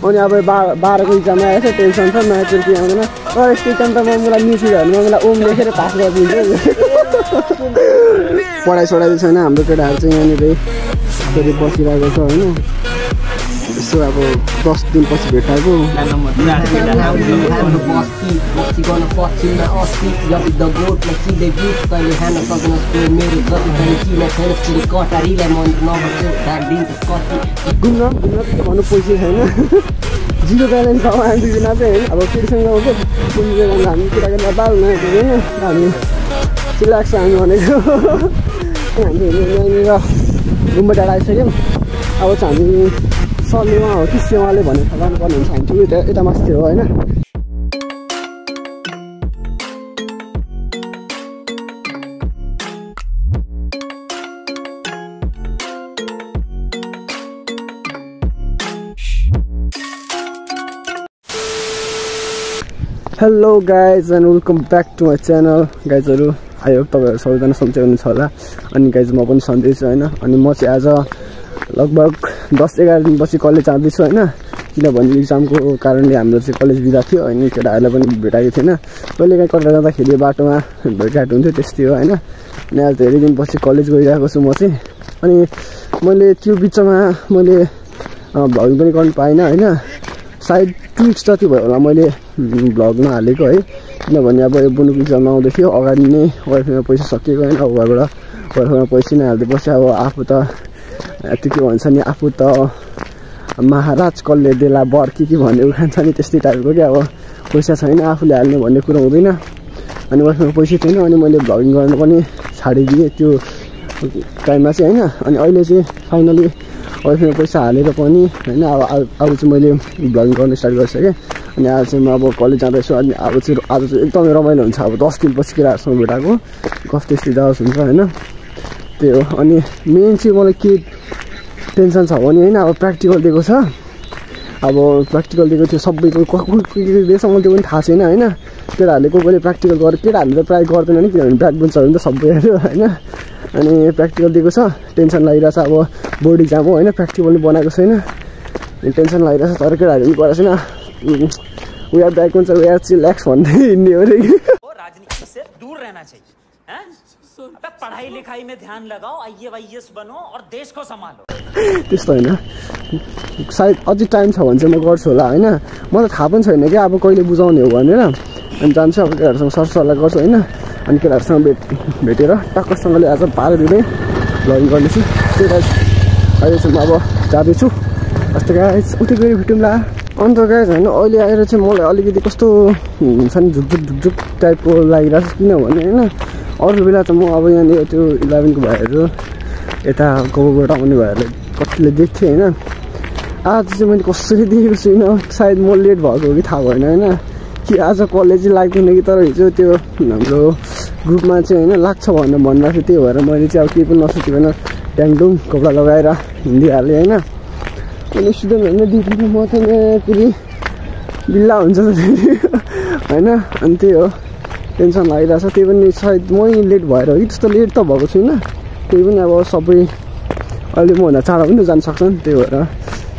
अनि अब बा बाह्रको इक्जाम आएछ टेन्सन छ म्याचहरू केही आउँदैन। तर यस्तो इक्जाम त म मलाई मिसिर भने म मलाई ओम लेखेर पास गरिदिन्छु। पढाइ सढाइ छैन हाम्रो केटाहरू चाहिँ यहाँनिर फेरि बसिरहेको छ होइन। यसो अब दस दिनपछि भेटाएको। हाम्रो बस्ती बस्ती गर्न पश्चिममा अस्ति जति द गोठमा सिधै गीत तैँले खान सक्नुहोस् त्यो मेरो जति तैँले किन छैनस् तिमीले कटारीलाई मन नभएको ढाक दिन्छस् कति घुम्न घुम्न त भन्नु पैसा छैन। जिरो ब्यालेन्स हामी बिना चाहिँ होइन। अब केटीसँग पुँजी गर्दा हामी केटाकेटा बाल्नु होइन हामी चिलाएको छ हामी भनेको। हामी यहाँनिर गुम्बा डाँडा आइसक्यौँ। अब चाहिँ हामी सलेवा हो कि सेवाले भनेर थाहा गर्नुपर्ने हुन्छ हामी चाहिँ यता यता हो होइन? Hello guys and welcome back to my channel गाइजहरू hope तपाईँहरू सबैजना सन्चै हुनुहुन्छ होला। अनि गाइज म पनि सन्चै छु होइन? अनि म चाहिँ आज लगभग दस एघार दिनपछि कलेज जाँदैछु होइन। किनभने इक्जामको कारणले हाम्रो चाहिँ कलेज बिदा थियो अनि केटाहरूलाई पनि भेटाएको थिएन। कहिले काहीँ कता जाँदाखेरि बाटोमा भेटघाट हुन्थ्यो त्यस्तै हो होइन। अनि आज धेरै दिनपछि कलेज गइरहेको छु म चाहिँ। अनि मैले त्यो बिचमा मैले भ्लगिङ पनि गर्नु पाइनँ होइन। सायद टु विक्स जति भयो होला मैले भ्लग नहालेको है। किनभने अब यो बुनुको इक्जाम आउँदै थियो अगाडि नै वाइफाईमा पैसा सकिएको होइन घरबाट वाइफाईमा पैसा नै हालिदिएपछि अब आफू त त्यो के भन्छ नि आफू त महाराज कसले देला बर के के भन्ने उखान छ नि त्यस्तै टाइपको क्या अब पैसा छैन आफूले हाल्ने भन्ने कुरो हुँदैन। अनि वाइफाईमा पैसा थिएन अनि मैले भ्लगिङ गर्नु पनि छाडिदिएँ त्यो टाइममा चाहिँ होइन। अनि अहिले चाहिँ फाइनली वाइफाईमा पैसा हालेर पनि होइन अब अब चाहिँ मैले भ्लगिङ गर्न स्टार्ट गरिसकेँ अनि आज चाहिँ म अब कलेज जाँदैछु अनि अब चाहिँ आज चाहिँ एकदमै रमाइलो हुन्छ। अब दस दिनपछि केटाहरूसँग भेटाएको। गफ त्यस्तै दास हुन्छ होइन। त्यही हो अनि मेन चाहिँ मलाई के टेन्सन छ भने होइन अब प्र्याक्टिकल दिएको छ। अब प्र्याक्टिकल दिएको थियो सबैको दिएछ मलाई त्यो पनि थाहा छैन होइन। केटाहरूले को कोले प्र्याक्टिकल गरेर केटाहरूले त प्रायः गर्दैन नि किनभने ब्याक बेन्चहरू नि त सबैहरू होइन। अनि प्र्याक्टिकल दिएको छ टेन्सन लागिरहेछ अब बोर्ड इक्जाम हो होइन प्र्याक्टिकल पनि बनाएको छैन। टेन्सन लागिरहेछ तर केटाहरूले पनि गरेको छैन। उयो ब्याक बेन्चर उयो चिल्याक्स भन्दै हिँड्ने हो अरे अबे पढ़ाई लिखाई में ध्यान लगाओ बनो और देश को संभालो। त्यस्तो होइन। सायद अझै टाइम छ भने चाहिँ म गर्छु होला होइन? मलाई थाहा पनि छैन क्या अब कहिले बुझाउने हो भनेर। अनि जान्छु अब केटाहरूसँग सरसल्लाह गर्छु होइन? अनि केटाहरूसँग भेट भेटेर टक्कसँगले आज बाह्र दिनै भ्लगिङ गर्नेछु। त्यही गाइज अहिले चाहिँ म अब जाँदैछु। जस्तो गाइज उतै गएर भेटौँला अन्त गाइज होइन अहिले आएर चाहिँ मलाई अलिकति कस्तो हुन्छ नि झुकझुक झुकझुक टाइपको लागिरहेको छ किनभने होइन? अरू बेला त म अब यहाँनिर त्यो इलेभेनको भाइहरू यता गाउँबाट आउने भाइहरूलाई कतिले देख्थेँ होइन। आज चाहिँ मैले कसरी देखेको छुइनँ सायद म लेट भएको हो कि थाहा भएन होइन। कि आज कलेज चाहिँ लाग्दैन कि तर हिजो त्यो हाम्रो ग्रुपमा चाहिँ होइन लाग्छ भनेर थियो त्यही भएर मैले चाहिँ अब केही पनि नसोचिकन ट्याङडुङ कपडा लगाएर हिँडिहालेँ होइन। अनि स्टुडेन्टहरू डिग्रीको म त फेरि बिल्ला हुन्छ होइन अनि त्यही हो। टेन्सन लागिरहेको छ त्यही पनि सायद मै लेट भएर कि त्यस्तो लेट त भएको छुइनँ त्यही पनि अब सबै अहिले मभन्दा चाँडो पनि जान सक्छन् त्यही भएर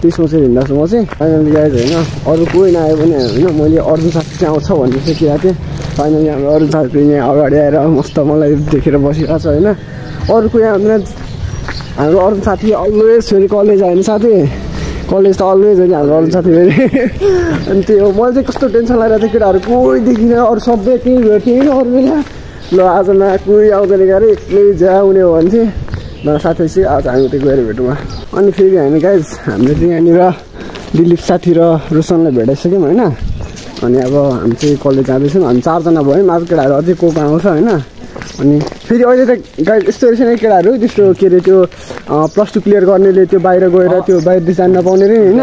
त्यही सोचेर हिँड्दा छु म चाहिँ। फाइनली गाइज होइन अरू कोही नआयो भने होइन मैले अर्जुन साथी चाहिँ आउँछ भन्ने सोचिरहेको थिएँ। फाइनली हाम्रो अरू साथी यहाँ अगाडि आएर मस्त मलाई देखेर बसिरहेको छ होइन। अरू कोही आयो भने हाम्रो अरू साथी अलवेज फेरि कलेज आयो भने साथी। कलेज त अलवेज हो नि हाम्रो अरू साथी फेरि अनि त्यही हो मलाई चाहिँ कस्तो टेन्सन लागिरहेको थियो केटाहरू कोही देखिनँ अरू सबै त्यहीँ भेट्थेँ होइन अरू ल आज न कोही आउँदैन गएर एक्लै जाउने हो भने चाहिँ। साथी चाहिँ आज हामी उतै गएर भेटौँ अनि फेरि हामी गाइज हामीले चाहिँ यहाँनिर दिलीप साथी र रोशनलाई भेटाइसक्यौँ होइन। अनि अब हामी चाहिँ कलेज जाँदैछौँ। हामी चारजना भयौँ आज केटाहरू अझै को को आउँछ होइन। अनि फेरि अहिले त गाई यस्तो रहेछ नि केटाहरू त्यस्तो के अरे त्यो प्लस टू क्लियर गर्नेले त्यो बाहिर गएर त्यो बाहिर देश जान नपाउने रे होइन?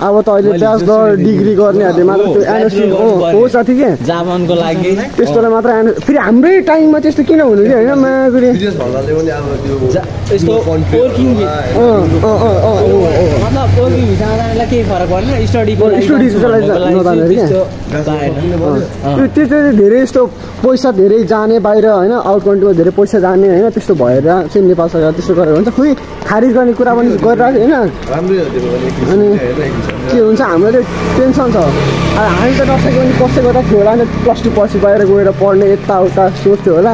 अब त अहिले ब्याचलर डिग्री गर्नेहरूले मात्र त्यो एनएससी हो हो साथी के? जापानको लागि। त्यस्तोलाई मात्र एन फेरि हाम्रै टाइममा त्यस्तो किन हुनु कि होइन मागुरी त्यो त्यो चाहिँ धेरै यस्तो पैसा धेरै जाने बाहिर होइन आउट कन्ट्रीमा धेरै पैसा जाने होइन त्यस्तो भएर चाहिँ नेपाल सरकार त्यस्तो गरेर हुन्छ। खोइ खारिज गर्ने कुरा पनि गरिरहेको होइन? अनि के हुन्छ हामीलाई चाहिँ टेन्सन छ अब हामी त नसकेको पनि कसै गर्दा थियो होला नि प्लस टू पछि बाहिर गएर पढ्ने यताउता सोच्थ्यो होला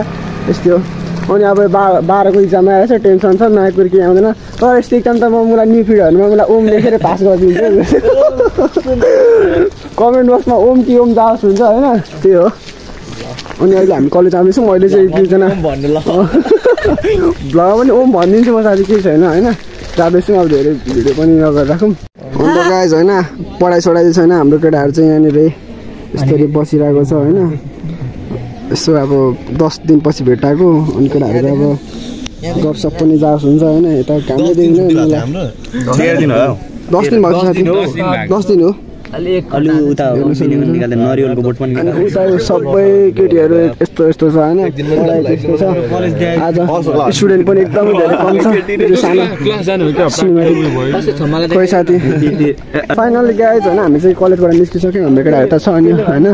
यस्तो अनि अब बा बाह्रको इक्जाम आएछ टेन्सन छ नयाँ कुरो केही आउँदैन तर यस्तो इक्जाम त म मलाई निफिडहरूमा मलाई ओम लेखेर पास गरिदिन्छु कमेन्ट बक्समा ओम कि ओम जाओस् हुन्छ होइन त्यही हो अनि अहिले हामी कलेज आउँदैछौँ अहिले चाहिँ दुईजना भन्नु ल भ्लग पनि ओम भनिदिन्छु म साथी केही छैन होइन जाँदैछौँ अब धेरै भिडियो पनि नगरेर राखौँ अन्त गाइज होइन? पढाइ सढाइ चाहिँ छैन हाम्रो केटाहरू चाहिँ यहाँनिर यस्तरी बसिरहेको छ होइन? यसो अब दस दिनपछि भेटाएको अनि केटाहरू अब गफसप पनि जाओस् हुन्छ होइन? यता कामै देखिन दस दिन भएको साथी। दस दिन हो। अलि उता निकाल्दा नरिवलको बोट पनि उता सबै केटीहरू यस्तो यस्तो छ होइन? छ। आज स्टुडेन्ट पनि एकदमै धेरै कम छ। खोइ साथी। फाइनली गाइज होइन हामी चाहिँ कलेजबाट निस्किसक्यौँ। हाम्रो केटाहरू त छ अनि होइन?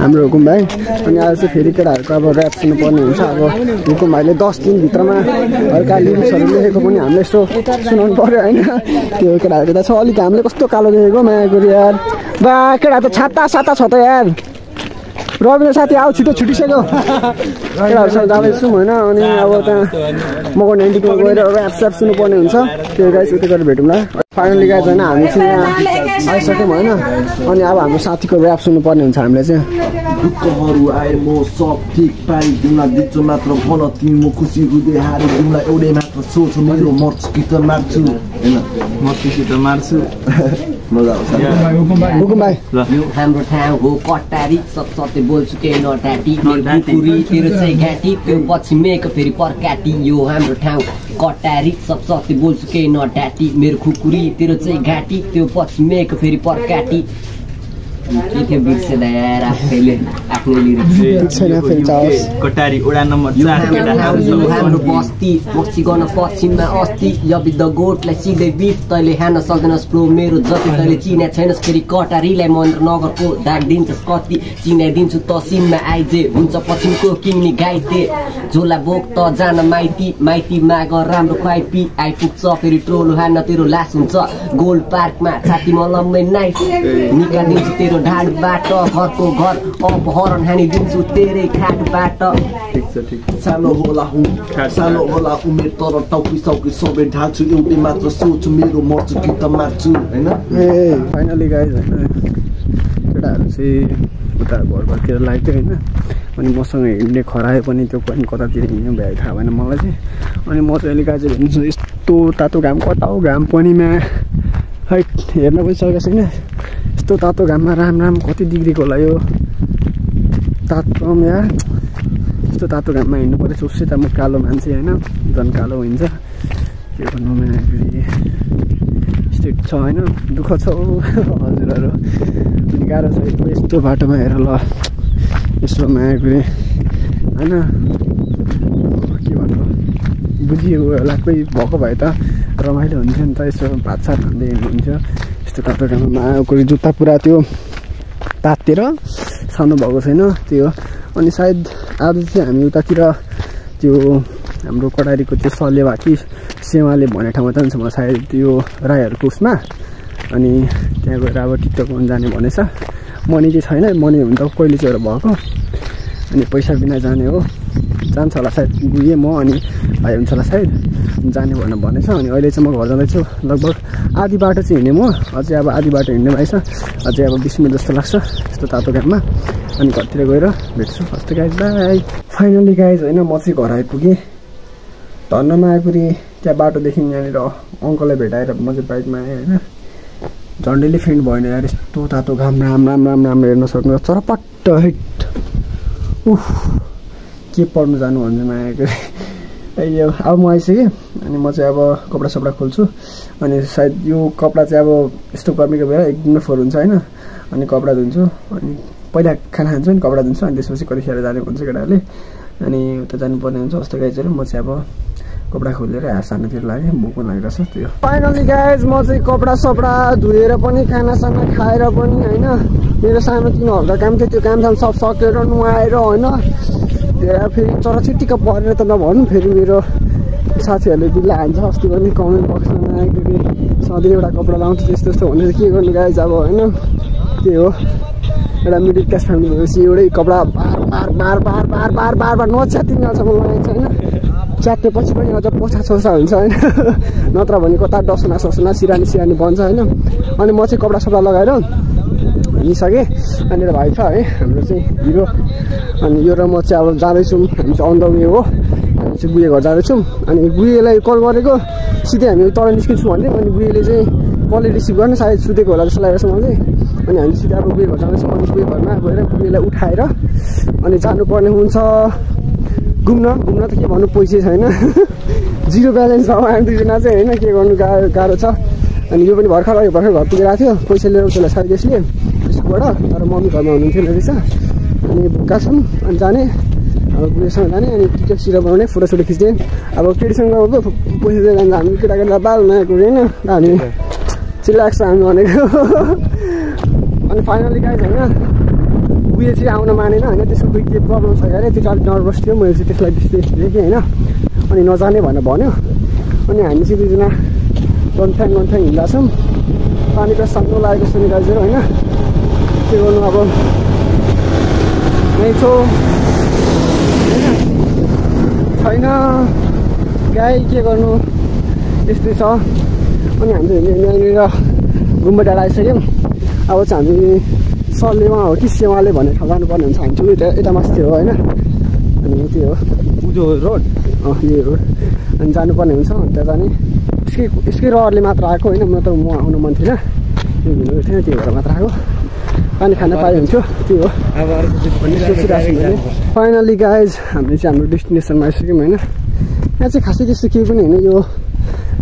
हाम्रो हुकुम भाइ। अनि आज चाहिँ फेरि केटाहरूको अब ऱ्याप सुन्नुपर्ने हुन्छ। अब हुकुम भाइले दस दिनभित्रमा हल्का लिरिक्सहरू लेखेको पनि हामीले यसो सुनाउनु पऱ्यो होइन? त्यो केटाहरू त छ। अलिक हामीले कस्तो कालो देखेको? माया गरी यार बा केटा त छाता साता छ त यार रविन्द्र साथी आऊ छिटो छुटिसक्यो केटाहरूसँग जाँदैछौँ होइन अनि अब त्यहाँ मको नाइन्टीमा गएर ऱ्याप स्याप सुन्नुपर्ने हुन्छ त्यो गाइस उतै गरेर भेटौँला फाइनली गाइज होइन हामी चाहिँ यहाँ आइसक्यौँ होइन अनि अब हाम्रो साथीको ऱ्याप सुन्नुपर्ने हुन्छ हामीले चाहिँ दुःखहरू आए म सब ठिक पारिदिउँला दिन्छु मात्र भन तिमी म खुसी हुँदै हारिदिउँला एउटै मात्र सोच्छु मेरो मर्छु कि त मार्छु होइन मस्तिसित मार्छु मजा आउँछ हुकुम भाइ यो हाम्रो ठाउँ हो कटारी सत्य बोल्छु केही नटाटी मेरो कुकुरी तेरो चाहिँ घाँटी त्यो पछि मेको फेरि पर्काटी यो हाम्रो ठाउँ कटारी सब सत्य बोल्छु केही नटाटी मेरो खुकुरी तेरो चाहिँ घाँटी त्यो पछि मेको फेरि पर्काटी के थियो बिर्सेदा आफैले कटारी उडा नम्बर बस्ती बस्ती गर्न पश्चिममा अस्ति यबि द गोठलाई सिधै बिफ तैँले हान्न सक्दैनस् फ्लो मेरो जति तैँले चिना छैनस् फेरि कटारीलाई महेन्द्र नगरको दाग दिन्छस् कति चिनाइदिन्छु तसिममा आइजे हुन्छ पश्चिमको किङ्नी घाइते झोला बोक त जान माइती माइती माग राम्रो खुवाइ पि आइपुग्छ फेरि ट्रोलो हान्न तेरो लास हुन्छ गोल्ड पार्कमा छाती मलम्मै नाइफ निकालिदिन्छु तेरो ढाडबाट घरको घर अपहरण हानिदिन्छु तेरै खाटबाट सानो होला हुँ सानो होला उमेर तर टाउकी साउकी सबै ढाल्छु एउटै मात्र सोच्छु मेरो मर्छु कि त मार्छु होइन ए फाइनली गाइज होइन केटाहरू चाहिँ उता घर घरतिर लाग्थ्यो होइन अनि मसँग हिँड्ने खरायो पनि त्यो पनि कतातिर हिँड्ने भए थाहा भएन मलाई चाहिँ अनि म चाहिँ अहिले गाजे हेर्नु यस्तो तातो घाम कता हो घाम पनिमा है हेर्न पनि सकेको छैन यस्तो तातो घाममा राम राम कति डिग्रीको होला यो तातो या यस्तो तातो घाममा हिँड्नु पऱ्यो सोच्छु त म कालो मान्छे होइन झन् कालो हुन्छ। के भन्नु फेरि स्टेट छ होइन दुःख छ। हजुरहरू अनि गाह्रो छ। यस्तो बाटोमा हेर ल। यसो माया फेरि होइन? के भन्नु? बुझियो होला कोही भएको भए त रमाइलो हुन्थ्यो नि त। यसो भातसात खाँदै हिँड्नुहुन्थ्यो यस्तो तातो घाममा कोही जुत्ता पुरा त्यो तातेर सानो भएको छैन त्यो अनि सायद आज चाहिँ हामी उतातिर त्यो हाम्रो कटारीको त्यो सलेवा कि सेवाले भन्ने ठाउँमा जान्छ म सायद त्यो राईहरूको उसमा। अनि त्यहाँ गएर अब टिकटक जाने भनेछ। मनी चाहिँ छैन मनी हुन त कहिले चाहिँ एउटा भएको? अनि पैसा बिना जाने हो। जान्छ होला सायद गएँ म अनि भाइ हुन्छ होला सायद। जाने भनेर भनेछ। अनि अहिले चाहिँ म घर जाँदैछु। लगभग आधी बाटो चाहिँ हिँडेँ म। अझै अब आधी बाटो हिँड्ने भएछ। अझै अब बिस मिनट जस्तो लाग्छ यस्तो तातो घाममा अनि घरतिर गएर भेट्छु। First guys bye finally guys होइन म चाहिँ घर आइपुगेँ। धन्नमा आइपुगेँ। त्यहाँ बाटोदेखि यहाँनिर अङ्कललाई भेटाएर म चाहिँ बाइकमा आएँ होइन। झन्डैले फेन्ट भएन यार यस्तो तातो घाम। राम राम राम राम हेर्न सक्नु। चरपट्ट हिट। उफ। के पढ्नु जानु भन्छ मायाको यो अब म आइसकेँ अनि म चाहिँ अब कपडा सपडा खोल्छु अनि सायद यो कपडा चाहिँ अब यस्तो गर्मीको बेला एकदमै फोहोर हुन्छ होइन अनि कपडा धुन्छु अनि पहिला खाना खान्छु अनि कपडा धुन्छु अनि त्यसपछि कतिखेर जाने हुन्छ केटाहरूले अनि उता जानुपर्ने हुन्छ जस्तो गाइजहरू म चाहिँ अब कपडा खोलेर हात सानोतिर लाग्यो भोक पनि लागिरहेछ त्यो फाइनली गाइज म चाहिँ कपडा सपडा धोएर पनि खानासाना खाएर पनि होइन मेरो सानो तिनो हल्का काम थियो त्यो काम साम सब सकेर नुहाएर होइन फेरि चराचिट्टिक परेर त नभन्नु फेरि मेरो साथीहरूले बिल्ला हान्छ अस्ति पनि कमेन्ट बक्समा एकचोटि सधैँ एउटा कपडा लाउँछ त्यस्तो त्यस्तो भनेर के गर्नु गाइज अब होइन त्यही हो। एउटा मिडल क्लास फ्यामिली भएपछि एउटै कपडा बार बार बार बार बार बार बार बार नच्यातिने अझसम्म लगाइन्छ होइन। च्यातेपछि पनि अझ पोछा छोसा हुन्छ होइन। नत्र भने कता डसना ससना सिरानी सिरानी बन्छ होइन। अनि म चाहिँ कपडा सपडा लगाएर हिँडिसकेँ अनि मेरो भाइ छ है हाम्रो चाहिँ हिरो। अनि यो र म चाहिँ अब जाँदैछौँ हामी चाहिँ अन वे हो। हामी चाहिँ गुहे घर जाँदैछौँ। अनि गुहेलाई कल गरेको सिधै हामी तल निस्किन्छौँ भन्दै अनि गुहेले चाहिँ कसले रिसिभ गर्न सायद सुतेको होला जस्तो लागेको छ मलाई। अनि हामी सिधै अब गुहे घर जाँदैछौँ अनि गुहे घरमा गएर गुहेलाई उठाएर अनि जानुपर्ने हुन्छ। घुम्न घुम्न त के भन्नु पैसा छैन। जिरो ब्यालेन्स छ हामी दुईजना चाहिँ होइन के गर्नु गाह्रो गाह्रो छ। अनि यो पनि भर्खर अघि भर्खर घर पुगेर आएको थियो। पैसा लिएर उसलाई साथी त्यसले स्कुलबाट तर मम्मी घरमा हुनुहुन्थेन रहेछ। अनि भुक्का छौँ अनि जाने। अब बुढेसँग जाने अनि टिकट सिरो बनाउने फोटोसोटो खिच्ने। अब केटीसँग अब पैसा दिएर जान्छ। हामी केटाकेटीलाई बाल नआएको होइन हामी चिल्लाएको छ हामी भनेको। अनि फाइनली गाइज होइन। उयो चाहिँ आउन मानेन होइन। त्यसको कोही के प्रब्लम छ अरे। त्यो चाहिँ अलिक नर्भस थियो। मैले चाहिँ त्यसलाई त्यस्तै देखेँ होइन। अनि नजाने भनेर भन्यो। अनि हामी चाहिँ दुईजना गन्थ्याङ गन्थ्याङ हिँड्दा छौँ। पानी त सक्नु लागेको छ नि दाजु होइन। के गर्नु अब यहीँ छौ होइन छैन गाई के गर्नु यस्तै छ अनि हामी यहाँनिर गुम्बा डाँडा आइसक्यौँ अब चाहिँ हामी सलेवा हो कि सेवाले भन्ने ठाउँ जानुपर्ने हुन्छ हामी चाहिँ यता यता मास्ति हो होइन अनि त्यो हो उजो रोड अँ यो रोड अनि जानुपर्ने हुन्छ अनि त्यहाँ जाने यसकै यसकै रहरले मात्र आएको होइन म त म आउनु मन थिएन त्यो हिँड्नु थिएन त्यही भएर मात्र आएको पानी खान पाए हुन्थ्यो। त्यो हो। भन्ने सोचिरहेको छु। मैले फाइनली गाइज हामीले चाहिँ हाम्रो डेस्टिनेसनमा आइसक्यौँ होइन। यहाँ चाहिँ खासै त्यस्तो केही पनि होइन। यो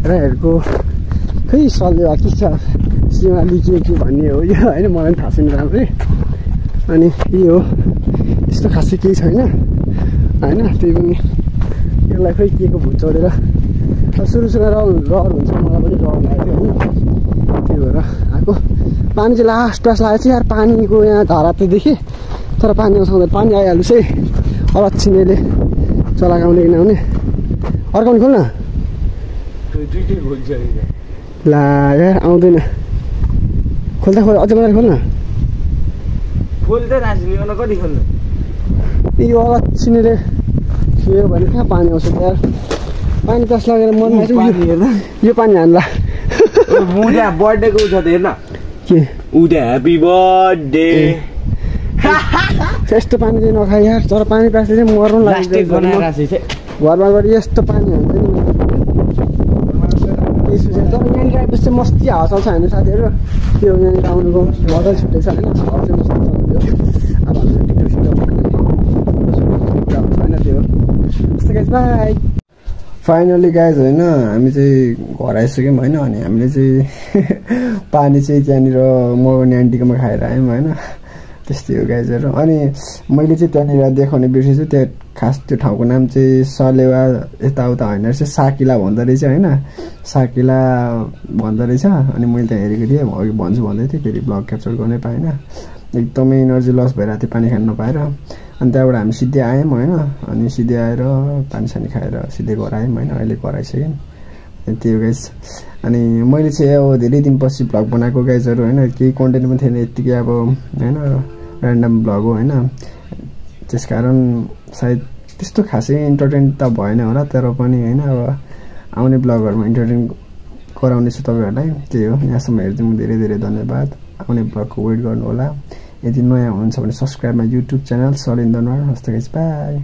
राईहरूको खै सल्यो के छ सिमाली के के भन्ने हो। यो होइन मलाई पनि थाहा छैन राम्ररी अनि यही हो। त्यस्तो खासै केही छैन। होइन त्यही पनि। यसलाई खै के को भुत चढेर सुरु सुरुमा रहर हुन्छ मलाई पनि रहर लागेको थियो होइन। त्यही भएर। पानी चाहिँ लास्ट लास्ट लागेको चाहिँ यार पानीको यहाँ धारा त देखेँ तर पानी आउँछ पानी आइहाल्नुहोस् है। अलक्षिनेले चलागाउने कि नआउने अर्काउने खोल्न। ला यार आउँदैन। खोल्दा खोल्दा अझै मजाले खोल्न। कति खोल्नु? यो अलक्षिनेले छुयो भने कहाँ पानी आउँछ यार? पानी प्यास लगेर मन यो पानी हान्ला। बर्थडेको छ त हेर्न। त ह्याप्पी बर्थडे यस्तो पानी चाहिँ नखाए यार तर पानी प्यासले चाहिँ मर्नु चाहिँ घरमा गएर यस्तो पानी हान्छ नि तर यहाँनिर आएपछि चाहिँ मस्ती हावा चल्छ हामी साथीहरू त्यो यहाँनिर आउनुको मजा छुट्टै छ होइन हावा चाहिँ मस्ती चल्थ्यो अब हामीले टिकट सिकट होइन त्यो त्यस्तो गाइज बाई फाइनली गाइज होइन हामी चाहिँ घर आइसक्यौँ होइन अनि हामीले चाहिँ पानी चाहिँ त्यहाँनिर म आन्टीकोमा खाएर आयौँ होइन त्यस्तै हो गाइजहरू अनि मैले चाहिँ त्यहाँनिर देखाउने बिर्सेछु त्यहाँ खास त्यो ठाउँको नाम चाहिँ सलेवा यताउता होइन रहेछ साकिला भन्दो रहेछ होइन साकिला भन्दो रहेछ अनि मैले त्यहाँ हेरेको थिएँ अघि भन्छु भन्दै थिएँ फेरि ब्लग क्याप्चर गर्नै पाइनँ। एकदमै एनर्जी लस भइरहेको थियो पानी खान नपाएर। अनि त्यहाँबाट हामी सिधै आयौँ होइन अनि सिधै आएर पानी सानी खाएर सिधै घर आयौँ होइन अहिले घर आइसक्यौँ त्यो गाइज अनि मैले चाहिँ अब धेरै दिनपछि भ्लग बनाएको गाइजहरू होइन केही कन्टेन्ट पनि थिएन यत्तिकै अब होइन ऱ्यान्डम भ्लग हो होइन। त्यस कारण सायद त्यस्तो खासै इन्टरटेन त भएन होला तर पनि होइन अब आउने ब्लगहरूमा इन्टरटेन गराउने छु तपाईँहरूलाई त्यही हो। यहाँसम्म हेरिदिनु धेरै धेरै धन्यवाद। आउने ब्लगको वेट गर्नु होला। यदि नयाँ हुनुहुन्छ भने subscribe my YouTube channel Salin Danuwar हस्त बाई।